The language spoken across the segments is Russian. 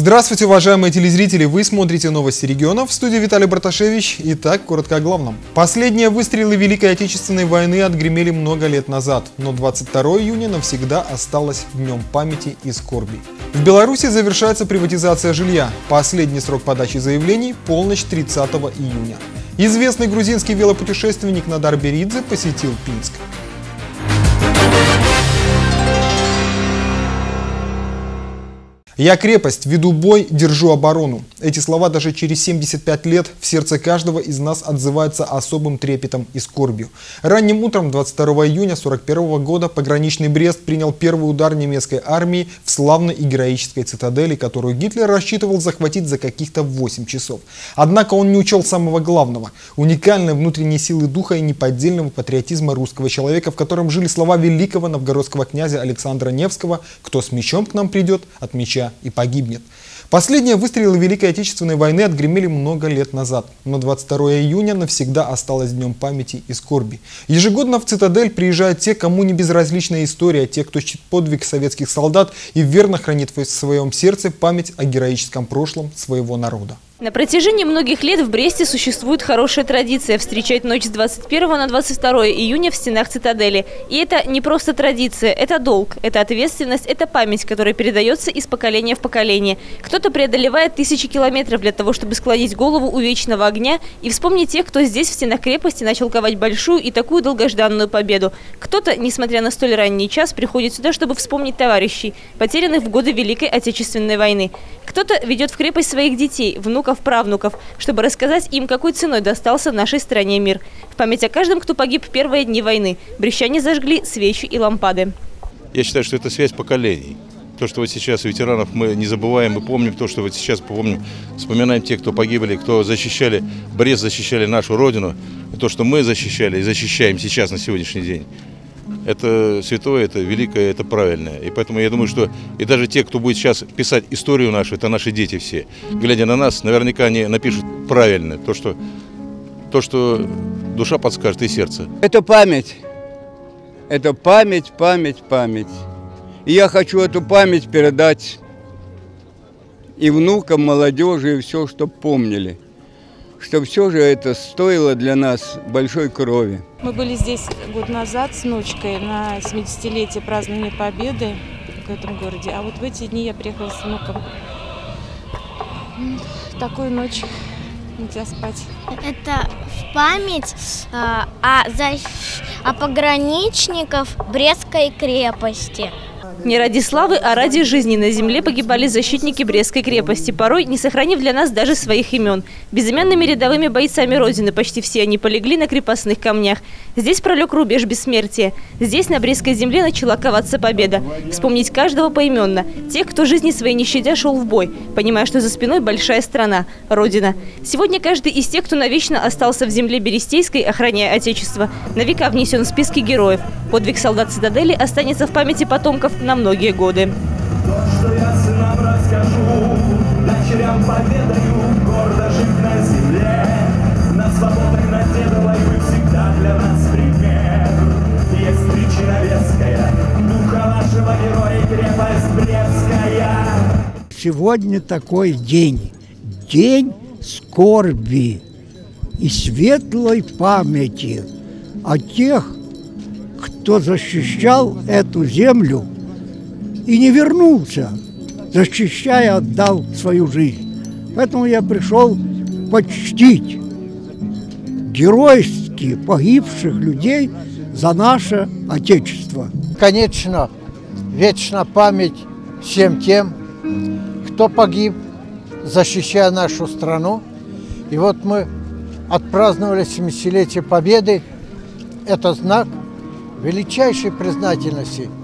Здравствуйте, уважаемые телезрители! Вы смотрите новости регионов. В студии Виталий Браташевич. Итак, коротко о главном. Последние выстрелы Великой Отечественной войны отгремели много лет назад, но 22 июня навсегда осталось днем памяти и скорби. В Беларуси завершается приватизация жилья. Последний срок подачи заявлений – полночь 30 июня. Известный грузинский велопутешественник Надар Беридзе посетил Пинск. «Я крепость, веду бой, держу оборону». Эти слова даже через 75 лет в сердце каждого из нас отзываются особым трепетом и скорбью. Ранним утром 22 июня 1941 года пограничный Брест принял первый удар немецкой армии в славной и героической цитадели, которую Гитлер рассчитывал захватить за каких-то 8 часов. Однако он не учел самого главного – уникальной внутренней силы духа и неподдельного патриотизма русского человека, в котором жили слова великого новгородского князя Александра Невского «Кто с мечом к нам придет, от меча и погибнет. Последние выстрелы Великой Отечественной войны отгремели много лет назад, но 22 июня навсегда осталось днем памяти и скорби. Ежегодно в «Цитадель» приезжают те, кому не безразлична история, те, кто чтит подвиг советских солдат и верно хранит в своем сердце память о героическом прошлом своего народа. На протяжении многих лет в Бресте существует хорошая традиция встречать ночь с 21 на 22 июня в стенах цитадели. И это не просто традиция, это долг, это ответственность, это память, которая передается из поколения в поколение. Кто-то преодолевает тысячи километров для того, чтобы склонить голову у вечного огня и вспомнить тех, кто здесь в стенах крепости начал ковать большую и такую долгожданную победу. Кто-то, несмотря на столь ранний час, приходит сюда, чтобы вспомнить товарищей, потерянных в годы Великой Отечественной войны. Кто-то ведет в крепость своих детей, внуков, внуков, правнуков, чтобы рассказать им, какой ценой достался нашей стране мир. В память о каждом, кто погиб в первые дни войны, брещане зажгли свечи и лампады. Я считаю, что это связь поколений. То, что вот сейчас ветеранов мы не забываем, мы помним то, что вот сейчас помним, вспоминаем тех, кто погибли, кто защищали, Брест защищали нашу Родину, и то, что мы защищали и защищаем сейчас на сегодняшний день это святое, это великое, это правильное. И поэтому я думаю, что и даже те, кто будет сейчас писать историю нашу, это наши дети все. Глядя на нас, наверняка они напишут правильно, то, что, то, что душа подскажет и сердце. Это память. Это память, память, память. И я хочу эту память передать и внукам, молодежи, и все, чтобы помнили что все же это стоило для нас большой крови. Мы были здесь год назад с внучкой на 70-летие празднования Победы в этом городе. А вот в эти дни я приехала с внуком. Такую ночь нельзя спать. Это в память э, о, защ... о пограничников Брестской крепости. Не ради славы, а ради жизни на земле погибали защитники Брестской крепости, порой не сохранив для нас даже своих имен. Безымянными рядовыми бойцами Родины почти все они полегли на крепостных камнях. Здесь пролег рубеж бессмертия. Здесь на Брестской земле начала коваться победа. Вспомнить каждого поименно. Тех, кто жизни своей не щадя шел в бой, понимая, что за спиной большая страна – Родина. Сегодня каждый из тех, кто навечно остался в земле Берестейской, охраняя Отечество, на века внесен в списки героев. Подвиг солдат цитадели останется в памяти потомков на многие годы. Сегодня такой день, день скорби и светлой памяти о тех, кто защищал эту землю – и не вернулся, защищая, отдал свою жизнь. Поэтому я пришел почтить геройски погибших людей за наше Отечество. Конечно, вечна память всем тем, кто погиб, защищая нашу страну. И вот мы отпраздновали 70-летие Победы. Это знак величайшей признательности –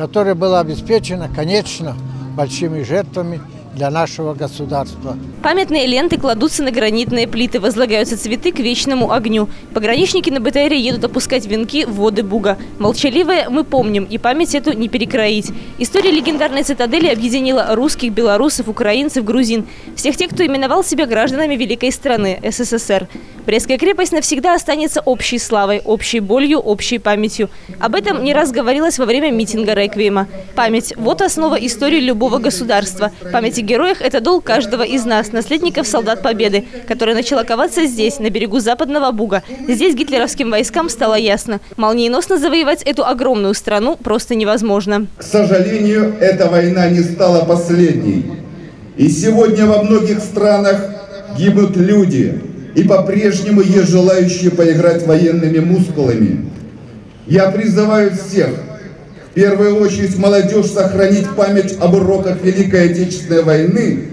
которая была обеспечена, конечно, большими жертвами для нашего государства. Памятные ленты кладутся на гранитные плиты, возлагаются цветы к вечному огню. Пограничники на БТРе едут опускать венки в воды Буга. Молчаливые мы помним, и память эту не перекроить. История легендарной цитадели объединила русских, белорусов, украинцев, грузин. Всех тех, кто именовал себя гражданами великой страны – СССР. Брестская крепость навсегда останется общей славой, общей болью, общей памятью. Об этом не раз говорилось во время митинга Реквиема. Память – вот основа истории любого государства. Память о героях – это долг каждого из нас, наследников солдат Победы, которая начала коваться здесь, на берегу Западного Буга. Здесь гитлеровским войскам стало ясно – молниеносно завоевать эту огромную страну просто невозможно. К сожалению, эта война не стала последней. И сегодня во многих странах гибнут люди, и по-прежнему есть желающие поиграть военными мускулами. Я призываю всех, в первую очередь молодежь, сохранить память об уроках Великой Отечественной войны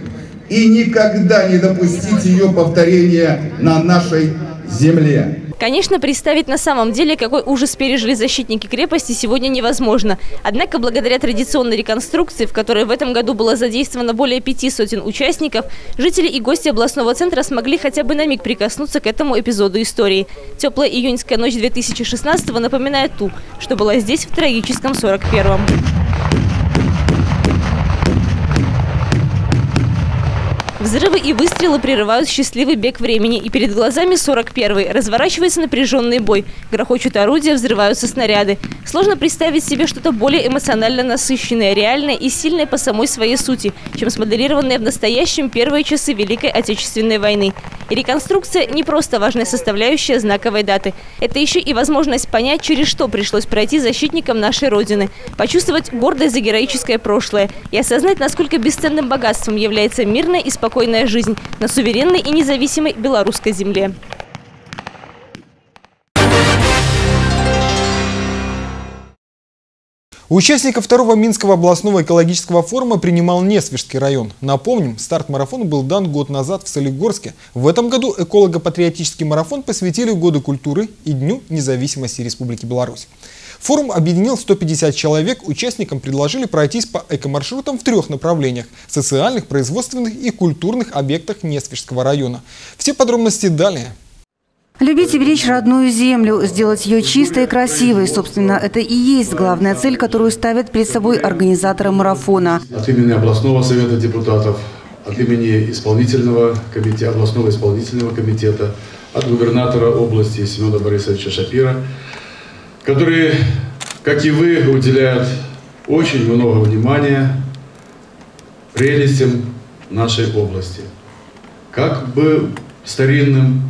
и никогда не допустить ее повторения на нашей земле. Конечно, представить на самом деле, какой ужас пережили защитники крепости, сегодня невозможно. Однако, благодаря традиционной реконструкции, в которой в этом году было задействовано более пяти сотен участников, жители и гости областного центра смогли хотя бы на миг прикоснуться к этому эпизоду истории. Теплая июньская ночь 2016 напоминает ту, что была здесь в трагическом 41-м. Взрывы и выстрелы прерывают счастливый бег времени. И перед глазами 41-й разворачивается напряженный бой. Грохочут орудия, взрываются снаряды. Сложно представить себе что-то более эмоционально насыщенное, реальное и сильное по самой своей сути, чем смоделированные в настоящем первые часы Великой Отечественной войны. И реконструкция не просто важная составляющая знаковой даты. Это еще и возможность понять, через что пришлось пройти защитникам нашей Родины. Почувствовать гордость за героическое прошлое и осознать, насколько бесценным богатством является мирная и спокойная спокойная жизнь на суверенной и независимой белорусской земле. Участников второго Минского областного экологического форума принимал Несвежский район. Напомним, старт марафона был дан год назад в Солигорске. В этом году эколого-патриотический марафон посвятили Году культуры и Дню независимости Республики Беларусь. Форум объединил 150 человек, участникам предложили пройтись по экомаршрутам в трех направлениях – социальных, производственных и культурных объектах Несвежского района. Все подробности далее. Любить и беречь родную землю, сделать ее чистой и красивой. Собственно, это и есть главная цель, которую ставят перед собой организаторы марафона. От имени областного совета депутатов, от имени исполнительного комитета, областного исполнительного комитета, от губернатора области Семена Борисовича Шапира, которые, как и вы, уделяют очень много внимания прелестям нашей области. Как бы старинным,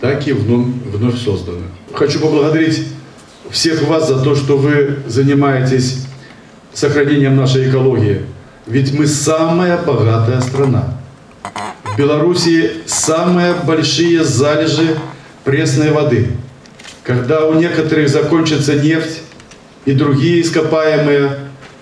так и вновь, созданным. Хочу поблагодарить всех вас за то, что вы занимаетесь сохранением нашей экологии. Ведь мы самая богатая страна. В Беларуси самые большие залежи пресной воды. Когда у некоторых закончится нефть и другие ископаемые,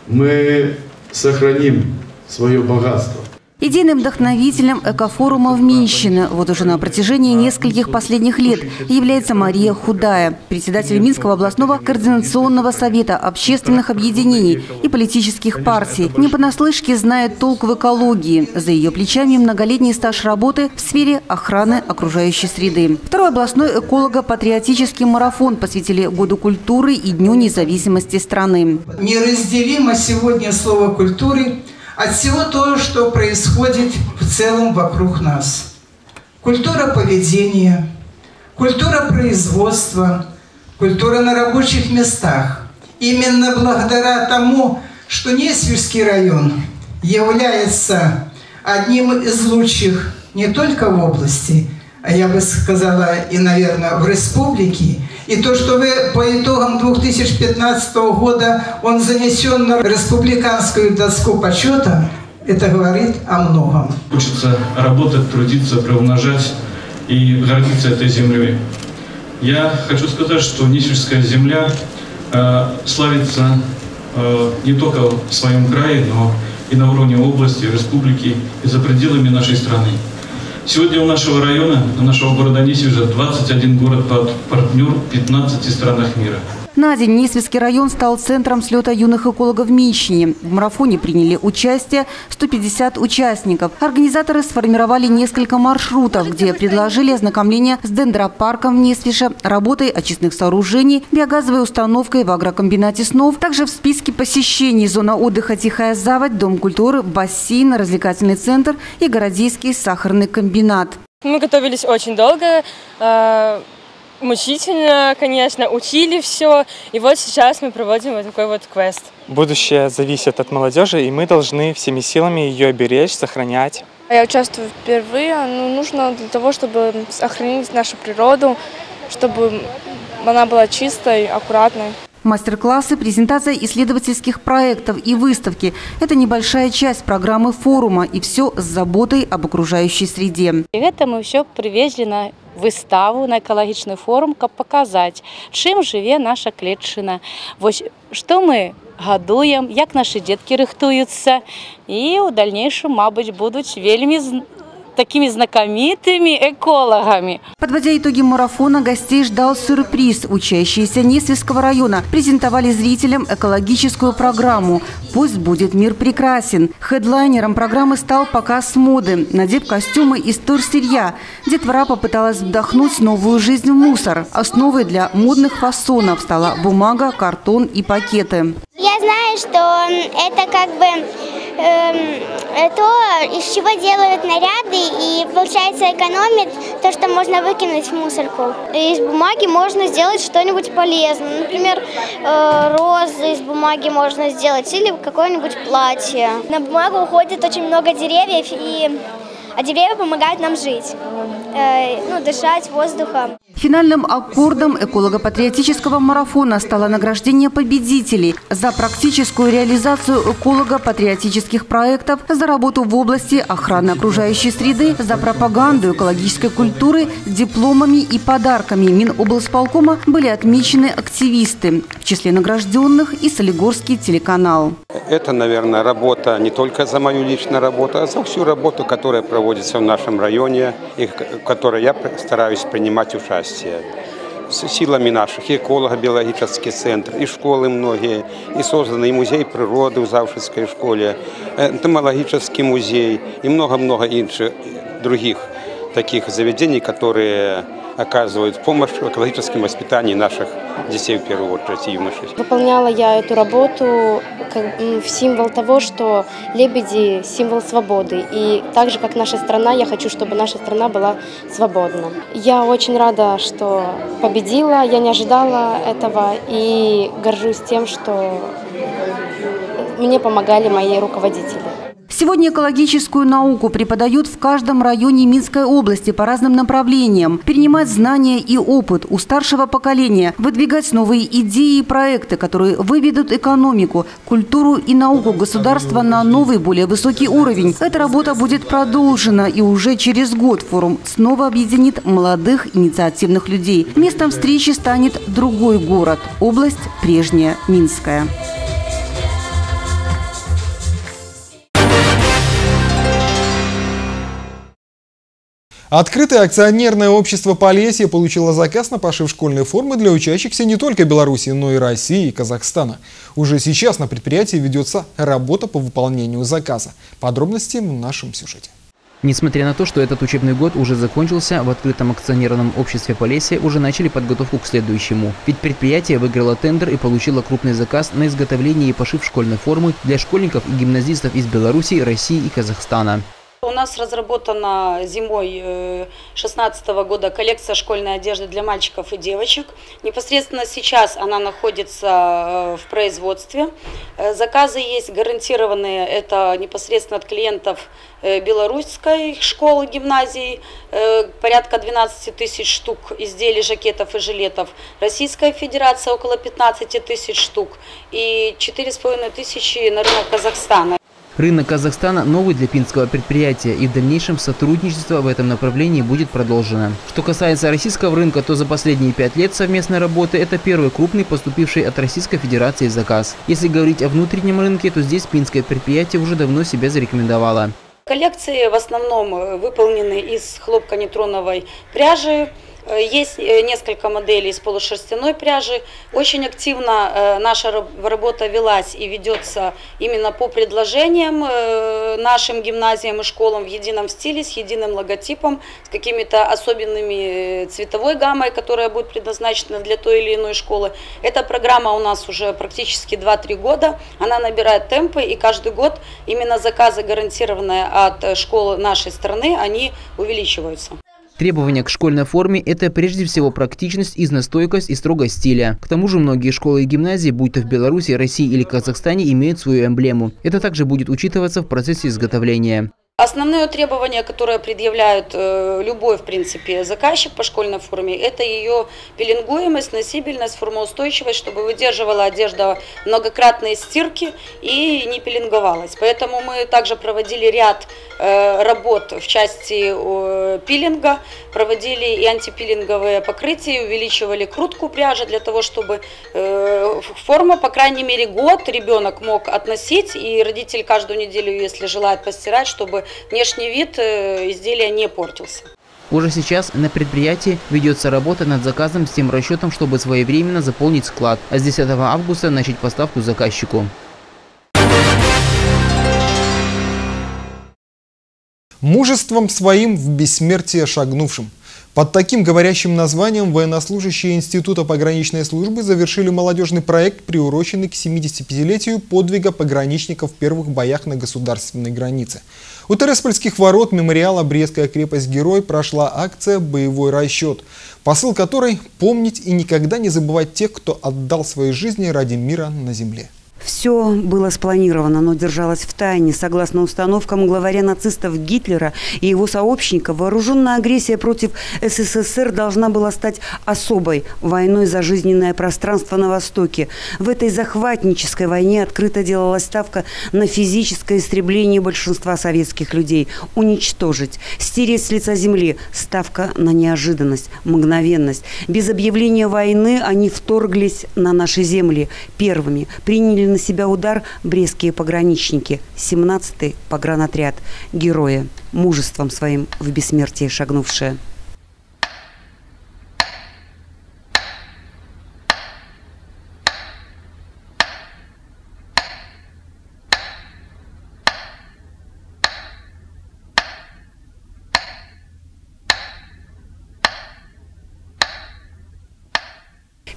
мы сохраним свое богатство. Идейным вдохновителем экофорума в Минщине вот уже на протяжении нескольких последних лет является Мария Худая, председатель Минского областного координационного совета общественных объединений и политических партий. Не понаслышке знает толк в экологии. За ее плечами многолетний стаж работы в сфере охраны окружающей среды. Второй областной эколого-патриотический марафон посвятили Году культуры и Дню независимости страны. Неразделимо сегодня слово «культуры» от всего того, что происходит в целом вокруг нас. Культура поведения, культура производства, культура на рабочих местах. Именно благодаря тому, что Несвежский район является одним из лучших не только в области, я бы сказала и, наверное, в республике, и то, что вы по итогам 2015 года он занесен на республиканскую доску почета, это говорит о многом. Хочется работать, трудиться, приумножать и гордиться этой землей. Я хочу сказать, что Нищерская земля э, славится э, не только в своем крае, но и на уровне области, республики и за пределами нашей страны. Сегодня у нашего района, у нашего города Несвежа 21 город-партнер в 15 странах мира. На день Несвежский район стал центром слета юных экологов Минщине. В марафоне приняли участие 150 участников. Организаторы сформировали несколько маршрутов, где предложили ознакомление с дендропарком в Несвише, работой очистных сооружений, биогазовой установкой в агрокомбинате снов. Также в списке посещений зона отдыха «Тихая заводь», Дом культуры, бассейн, развлекательный центр и Городейский сахарный комбинат. Мы готовились очень долго Э, мучительно, конечно, учили все. И вот сейчас мы проводим вот такой вот квест. Будущее зависит от молодежи, и мы должны всеми силами ее беречь, сохранять. Я участвую впервые. Ну, нужно для того, чтобы сохранить нашу природу, чтобы она была чистой, аккуратной. Мастер-классы, презентация исследовательских проектов и выставки – это небольшая часть программы форума, и все с заботой об окружающей среде. І гэта мы ўсё прывезлі на выставу на экалагічны форум, каб паказаць, чым жыве наша клетчына. Вось што мы гадуем, як нашы дзеткі рыхтуюцца і ў дальнейшым, мабыць, будуць вельмі з- такими знакомитыми экологами. Подводя итоги марафона, гостей ждал сюрприз. Учащиеся Несвежского района презентовали зрителям экологическую программу «Пусть будет мир прекрасен». Хедлайнером программы стал показ моды. Надев костюмы из турсырья, детвора попыталась вдохнуть новую жизнь в мусор. Основой для модных фасонов стала бумага, картон и пакеты. Я знаю, что это как бы эм, то, из чего делают наряды, и получается экономит то, что можно выкинуть в мусорку. Из бумаги можно сделать что-нибудь полезное. Например, э, розы из бумаги можно сделать или какое-нибудь платье. На бумагу уходит очень много деревьев, и а деревья помогают нам жить, э, ну, дышать воздухом. Финальным аккордом эколого-патриотического марафона стало награждение победителей за практическую реализацию эколого-патриотических проектов, за работу в области охраны окружающей среды, за пропаганду экологической культуры дипломами и подарками Миноблсполкома были отмечены активисты. В числе награжденных и Солигорский телеканал. Это, наверное, работа не только за мою личную работу, а за всю работу, которая проводится в нашем районе и в которой я стараюсь принимать участие. С силами наших и эколого-биологический центр, и школы многие, и созданный музей природы в Завшинской школе, энтомологический музей и много-много других таких заведений, которые оказывают помощь в экологическом воспитании наших детей в первую очередь юношей. Выполняла я эту работу как, в символ того, что лебеди – символ свободы. И так же, как наша страна, я хочу, чтобы наша страна была свободна. Я очень рада, что победила, я не ожидала этого и горжусь тем, что мне помогали мои руководители. Сегодня экологическую науку преподают в каждом районе Минской области по разным направлениям. Перенимать знания и опыт у старшего поколения, выдвигать новые идеи и проекты, которые выведут экономику, культуру и науку государства на новый, более высокий уровень. Эта работа будет продолжена, и уже через год форум снова объединит молодых инициативных людей. Местом встречи станет другой город, область прежняя Минская. Открытое акционерное общество Полесье получило заказ на пошив школьной формы для учащихся не только Беларуси, но и России и Казахстана. Уже сейчас на предприятии ведется работа по выполнению заказа. Подробности в нашем сюжете. Несмотря на то, что этот учебный год уже закончился, в открытом акционерном обществе Полесье уже начали подготовку к следующему. Ведь предприятие выиграло тендер и получило крупный заказ на изготовление и пошив школьной формы для школьников и гимназистов из Беларуси, России и Казахстана. У нас разработана зимой 2016 года коллекция школьной одежды для мальчиков и девочек. Непосредственно сейчас она находится в производстве. Заказы есть гарантированные, это непосредственно от клиентов белорусской школы, гимназии, порядка 12 тысяч штук изделий, жакетов и жилетов. Российская Федерация около 15 тысяч штук и 4,5 тысячи на рынок Казахстана. Рынок Казахстана новый для пинского предприятия и в дальнейшем сотрудничество в этом направлении будет продолжено. Что касается российского рынка, то за последние пять лет совместной работы это первый крупный поступивший от Российской Федерации заказ. Если говорить о внутреннем рынке, то здесь пинское предприятие уже давно себя зарекомендовало. Коллекции в основном выполнены из хлопконейтроновой пряжи, есть несколько моделей из полушерстяной пряжи. Очень активно наша работа велась и ведется именно по предложениям нашим гимназиям и школам в едином стиле, с единым логотипом, с какими-то особенными цветовой гаммой, которая будет предназначена для той или иной школы. Эта программа у нас уже практически 2-3 года. Она набирает темпы, и каждый год именно заказы, гарантированные от школы нашей страны, они увеличиваются. Требования к школьной форме – это прежде всего практичность, изнастойкость и строгость стиля. К тому же многие школы и гимназии, будь то в Беларуси, России или Казахстане, имеют свою эмблему. Это также будет учитываться в процессе изготовления. Основное требование, которое предъявляют э, любой, в принципе, заказчик по школьной форме, это ее пеленгуемость, носибельность, формоустойчивость, чтобы выдерживала одежда многократные стирки и не пеленговалась. Поэтому мы также проводили ряд э, работ в части э, пилинга, проводили и антипилинговые покрытия, увеличивали крутку пряжи для того, чтобы форма, по крайней мере, год ребенок мог относить, и родитель каждую неделю, если желает постирать, чтобы внешний вид э, изделия не портился. Уже сейчас на предприятии ведется работа над заказом с тем расчетом, чтобы своевременно заполнить склад, а с 10 августа начать поставку заказчику. Мужеством своим в бессмертие шагнувшим. Под таким говорящим названием военнослужащие Института пограничной службы завершили молодежный проект, приуроченный к 75-летию подвига пограничников в первых боях на государственной границе. У Тереспольских ворот мемориала «Брестская крепость-герой» прошла акция «Боевой расчет», посыл которой – помнить и никогда не забывать тех, кто отдал свои жизни ради мира на земле. Все было спланировано, но держалось в тайне. Согласно установкам главаря нацистов Гитлера и его сообщников, вооруженная агрессия против СССР должна была стать особой войной за жизненное пространство на Востоке. В этой захватнической войне открыто делалась ставка на физическое истребление большинства советских людей, уничтожить, стереть с лица земли. Ставка на неожиданность, мгновенность. Без объявления войны они вторглись на наши земли первыми, приняли на себя удар брестские пограничники, 17-й погранотряд, герои, мужеством своим в бессмертие шагнувшие.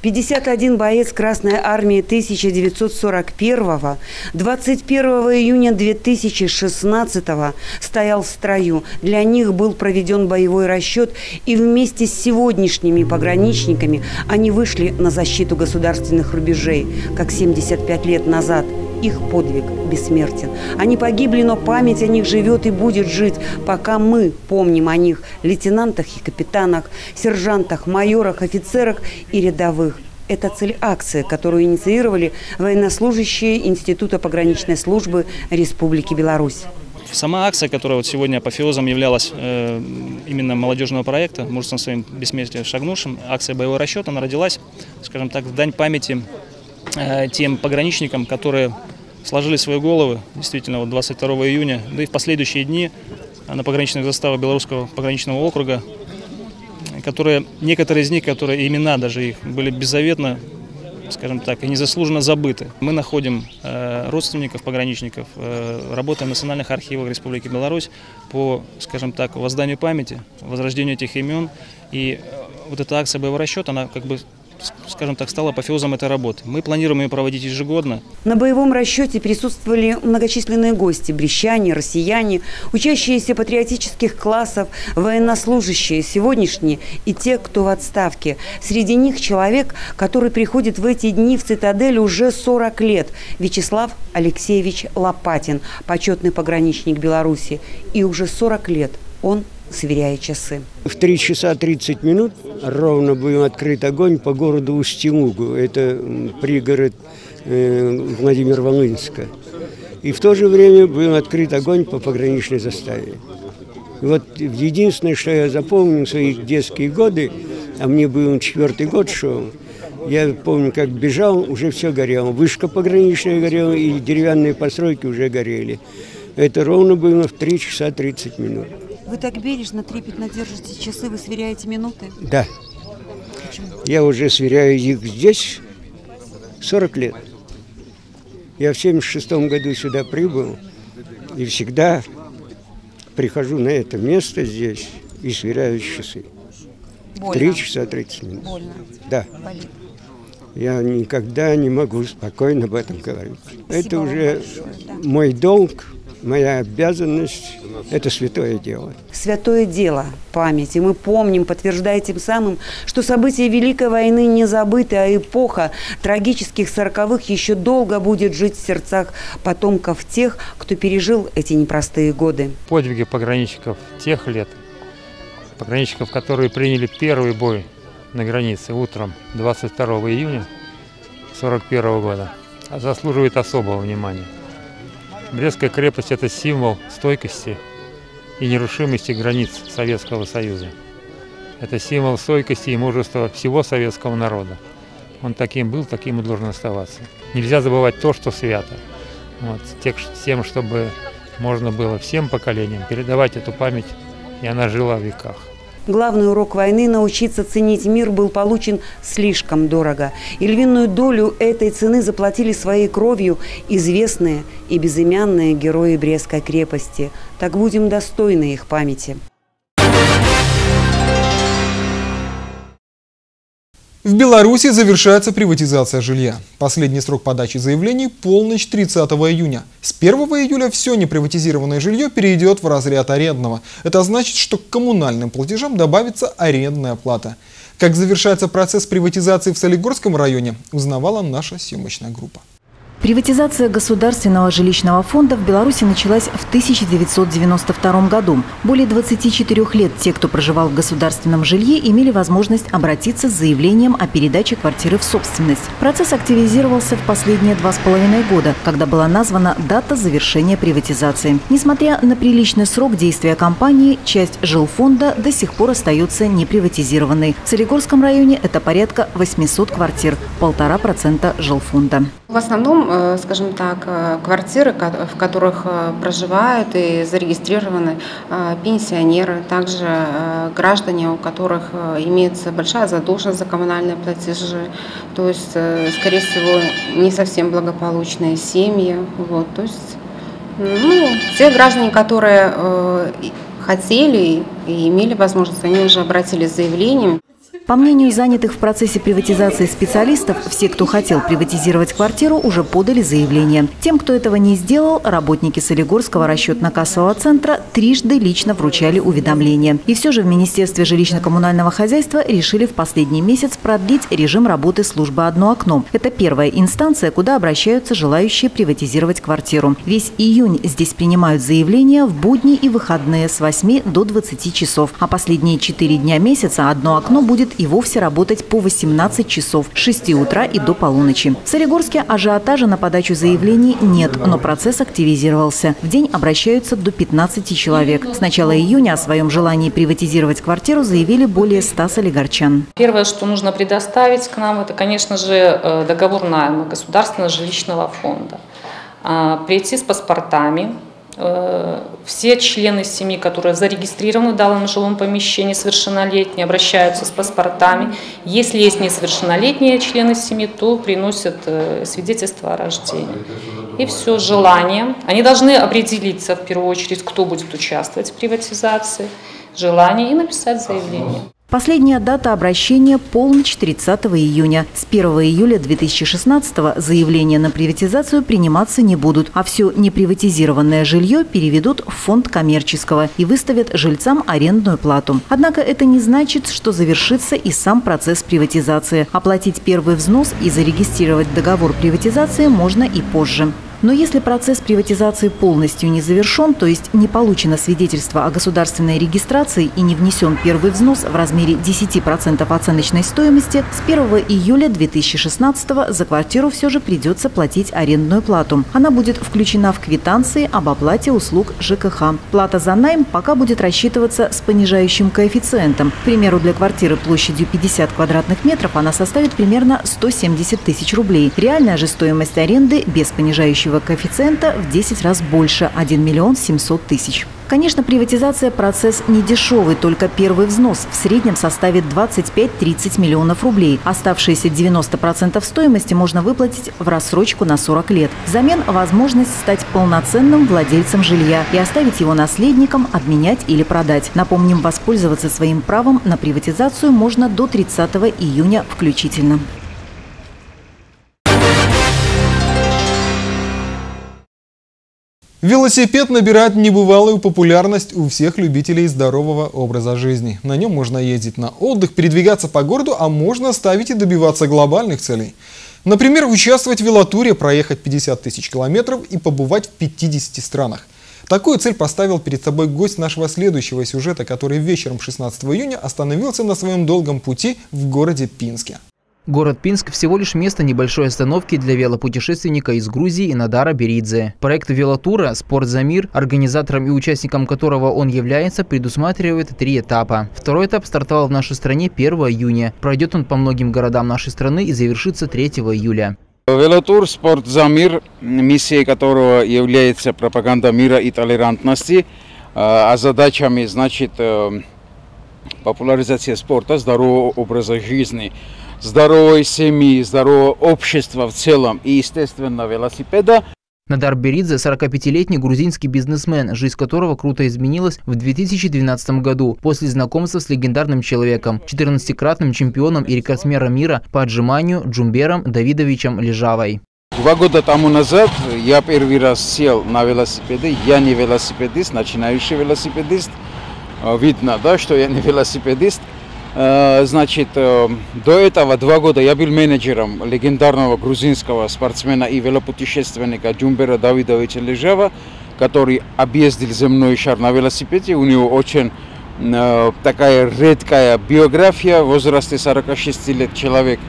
51 боец Красной Армии 1941 21 июня 2016 стоял в строю. Для них был проведен боевой расчет, и вместе с сегодняшними пограничниками они вышли на защиту государственных рубежей, как 75 лет назад. Их подвиг бессмертен. Они погибли, но память о них живет и будет жить, пока мы помним о них, лейтенантах и капитанах, сержантах, майорах, офицерах и рядовых. Это цель акции, которую инициировали военнослужащие Института пограничной службы Республики Беларусь. Сама акция, которая вот сегодня апофеозом являлась э, именно молодежного проекта «Мужеством своим бессмертием шагнувшим», акция «Боевой расчет», она родилась, скажем так, в дань памяти тем пограничникам, которые сложили свои головы, действительно, вот 22 июня, да и в последующие дни на пограничных заставах Белорусского пограничного округа которые, некоторые из них, которые имена даже их были беззаветно, скажем так, и незаслуженно забыты. Мы находим э, родственников пограничников, э, работаем в национальных архивах Республики Беларусь по, скажем так, возданию памяти, возрождению этих имен. И э, вот эта акция боевого расчета, она как бы скажем так, стала апофеозом этой работы. Мы планируем ее проводить ежегодно. На боевом расчете присутствовали многочисленные гости – брещане, россияне, учащиеся патриотических классов, военнослужащие, сегодняшние и те, кто в отставке. Среди них человек, который приходит в эти дни в цитадель уже 40 лет – Вячеслав Алексеевич Лопатин, почетный пограничник Беларуси. И уже 40 лет он сверяя часы. В 3 часа 30 минут ровно будем открыть огонь по городу Устилугу. Это пригород э, Владимир-Волынска. И в то же время будем открыть огонь по пограничной заставе. И вот единственное, что я запомнил в свои детские годы, а мне был четвертый год шел, я помню, как бежал, уже все горело. Вышка пограничная горела, и деревянные постройки уже горели. Это ровно было в 3 часа 30 минут. Вы так бережно, трепетно держите часы, вы сверяете минуты? Да. Почему? Я уже сверяю их здесь 40 лет. Я в 76 году сюда прибыл и всегда прихожу на это место здесь и сверяю часы. Больно. Три часа 30 минут. Больно. Да. Болит. Я никогда не могу спокойно об этом говорить. Спасибо это уже большое, да. мой долг моя обязанность, это святое дело. Святое дело – память. И мы помним, подтверждая тем самым, что события Великой войны не забыты, а эпоха трагических сороковых еще долго будет жить в сердцах потомков тех, кто пережил эти непростые годы. Подвиги пограничников тех лет, пограничников, которые приняли первый бой на границе утром 22 июня 1941 года, заслуживают особого внимания. Брестская крепость – это символ стойкости и нерушимости границ Советского Союза. Это символ стойкости и мужества всего советского народа. Он таким был, таким и должен оставаться. Нельзя забывать то, что свято. Вот, тем, чтобы можно было всем поколениям передавать эту память, и она жила в веках. Главный урок войны – научиться ценить мир был получен слишком дорого. И львиную долю этой цены заплатили своей кровью известные и безымянные герои Брестской крепости. Так будем достойны их памяти. В Беларуси завершается приватизация жилья. Последний срок подачи заявлений – полночь 30 июня. С 1 июля все неприватизированное жилье перейдет в разряд арендного. Это значит, что к коммунальным платежам добавится арендная плата. Как завершается процесс приватизации в Солигорском районе, узнавала наша съемочная группа. Приватизация государственного жилищного фонда в Беларуси началась в 1992 году. Более 24 лет те, кто проживал в государственном жилье, имели возможность обратиться с заявлением о передаче квартиры в собственность. Процесс активизировался в последние два с половиной года, когда была названа дата завершения приватизации. Несмотря на приличный срок действия кампании, часть жилфонда до сих пор остается неприватизированной. В Солигорском районе это порядка 800 квартир, полтора процента жилфонда. В основном, э, скажем так, э, квартиры, в которых э, проживают и зарегистрированы пенсионеры, также граждане, у которых имеется большая задолженность за коммунальные платежи, то есть, скорее всего, не совсем благополучные семьи. Вот, то есть, ну, те граждане, которые хотели и имели возможность, они уже обратились с заявлением. По мнению занятых в процессе приватизации специалистов, все, кто хотел приватизировать квартиру, уже подали заявление. Тем, кто этого не сделал, работники Солигорского расчетно-кассового центра трижды лично вручали уведомления. И все же в Министерстве жилищно-коммунального хозяйства решили в последний месяц продлить режим работы службы «Одно окно». Это первая инстанция, куда обращаются желающие приватизировать квартиру. Весь июнь здесь принимают заявления в будни и выходные с 8 до 20 часов. А последние 4 дня месяца «Одно окно» будет и вовсе работать по 18 часов с 6 утра и до полуночи. В Солигорске ажиотажа на подачу заявлений нет, но процесс активизировался. В день обращаются до 15 человек. С начала июня о своем желании приватизировать квартиру заявили более 100 солигорчан. Первое, что нужно предоставить к нам, это, конечно же, э, договор найма Государственного жилищного фонда. А, прийти с паспортами, все члены семьи, которые зарегистрированы в данном жилом помещении, совершеннолетние, обращаются с паспортами. Если есть несовершеннолетние члены семьи, то приносят э, свидетельство о рождении. И все, желание. Они должны определиться в первую очередь, кто будет участвовать в приватизации, желание и написать заявление. Последняя дата обращения – полночь 30 июня. С 1 июля 2016 заявления на приватизацию приниматься не будут, а все неприватизированное жилье переведут в фонд коммерческого и выставят жильцам арендную плату. Однако это не значит, что завершится и сам процесс приватизации. Оплатить первый взнос и зарегистрировать договор приватизации можно и позже. Но если процесс приватизации полностью не завершен, то есть не получено свидетельство о государственной регистрации и не внесен первый взнос в размере 10% оценочной стоимости, с 1 июля 2016 за квартиру все же придется платить арендную плату. Она будет включена в квитанции об оплате услуг ЖКХ. Плата за найм пока будет рассчитываться с понижающим коэффициентом. К примеру, для квартиры площадью 50 квадратных метров она составит примерно 170 тысяч рублей. Реальная же стоимость аренды без понижающего общего коэффициента в 10 раз больше – 1 миллион 700 тысяч. Конечно, приватизация – процесс не дешевый, только первый взнос в среднем составит 25-30 миллионов рублей. Оставшиеся 90% стоимости можно выплатить в рассрочку на 40 лет. Взамен – возможность стать полноценным владельцем жилья и оставить его наследникам, обменять или продать. Напомним, воспользоваться своим правом на приватизацию можно до 30 июня включительно. Велосипед набирает небывалую популярность у всех любителей здорового образа жизни. На нем можно ездить на отдых, передвигаться по городу, а можно ставить и добиваться глобальных целей. Например, участвовать в велотуре, проехать 50 тысяч километров и побывать в 50 странах. Такую цель поставил перед собой гость нашего следующего сюжета, который вечером 16 июня остановился на своем долгом пути в городе Пинске. Город Пинск – всего лишь место небольшой остановки для велопутешественника из Грузии Инадара Беридзе. Проект велотура «Спорт за мир», организатором и участником которого он является, предусматривает три этапа. Второй этап стартовал в нашей стране 1 июня. Пройдет он по многим городам нашей страны и завершится 3 июля. Велотур «Спорт за мир», миссией которого является пропаганда мира и толерантности, а задачами, значит, э, популяризация спорта, здорового образа жизни – здоровой семьи, здорового общества в целом и, естественно, велосипеда. Надар Беридзе – 45-летний грузинский бизнесмен, жизнь которого круто изменилась в 2012 году после знакомства с легендарным человеком, 14-кратным чемпионом и рекордсменом мира по отжиманию Джумбером Давидовичем Лежавой. Два года тому назад я первый раз сел на велосипеды. Я не велосипедист, начинающий велосипедист. Видно, да, что я не велосипедист. Э, значит, э, до этого два года я был менеджером легендарного грузинского спортсмена и велопутешественника Джумбера Давидовича Лежева, который объездил земной шар на велосипеде. У него очень э, такая редкая биография. В возрасте 46 лет человек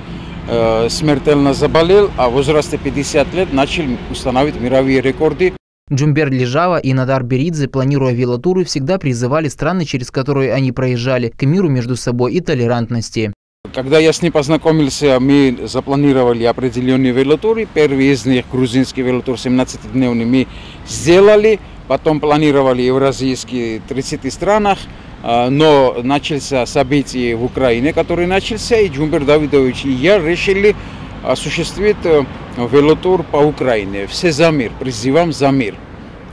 смертельно заболел, а в возрасте 50 лет начал устанавливать мировые рекорды. Джумбер Лежава и Надар Беридзе, планируя велотуры, всегда призывали страны, через которые они проезжали, к миру между собой и толерантности. Когда я с ним познакомился, мы запланировали определенные велотуры. Первый из них, грузинский велотур, 17-дневный, мы сделали. Потом планировали евразийские 30 странах. А, но начался событие в Украине, который начался, и Джумбер Давидович и я решили осуществит э, велотур по Украине. Все за мир, призывам за мир,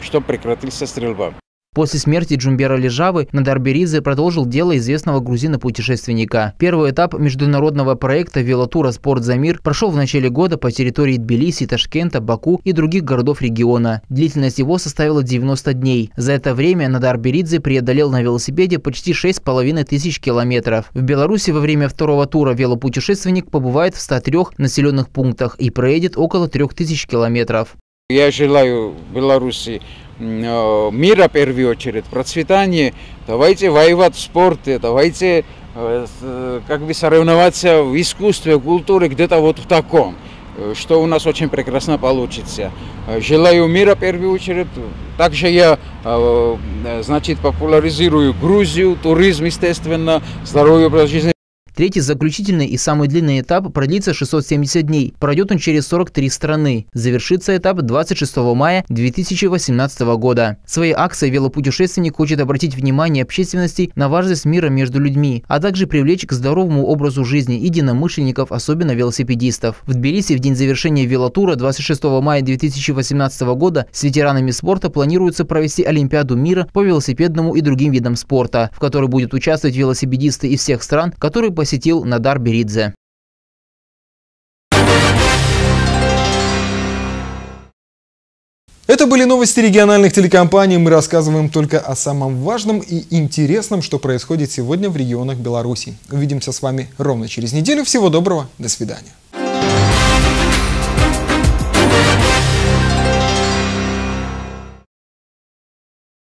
чтобы прекратился стрельба. После смерти Джумбера Лежавы Надар Беридзе продолжил дело известного грузина-путешественника. Первый этап международного проекта «Велотура Спорт за мир» прошел в начале года по территории Тбилиси, Ташкента, Баку и других городов региона. Длительность его составила 90 дней. За это время Надар Беридзе преодолел на велосипеде почти 6,5 тысяч километров. В Беларуси во время второго тура велопутешественник побывает в 103 населенных пунктах и проедет около 3000 километров. Я желаю Беларуси мира в первую очередь, процветание. Давайте воевать в спорте, давайте э, э, как бы соревноваться в искусстве, в культуре, где-то вот в таком, что у нас очень прекрасно получится. Желаю мира в первую очередь. Также я, значит, популяризирую Грузию, туризм, естественно, здоровый образ жизни. Третий, заключительный и самый длинный этап продлится 670 дней. Пройдет он через 43 страны. Завершится этап 26 мая 2018 года. Своей акцией велопутешественник хочет обратить внимание общественности на важность мира между людьми, а также привлечь к здоровому образу жизни единомышленников, особенно велосипедистов. В Тбилиси в день завершения велотура 26 мая 2018 года с ветеранами спорта планируется провести Олимпиаду мира по велосипедному и другим видам спорта, в которой будут участвовать велосипедисты из всех стран, которые посетили посетил Надар Беридзе. Это были новости региональных телекомпаний. Мы рассказываем только о самом важном и интересном, что происходит сегодня в регионах Беларуси. Увидимся с вами ровно через неделю. Всего доброго. До свидания.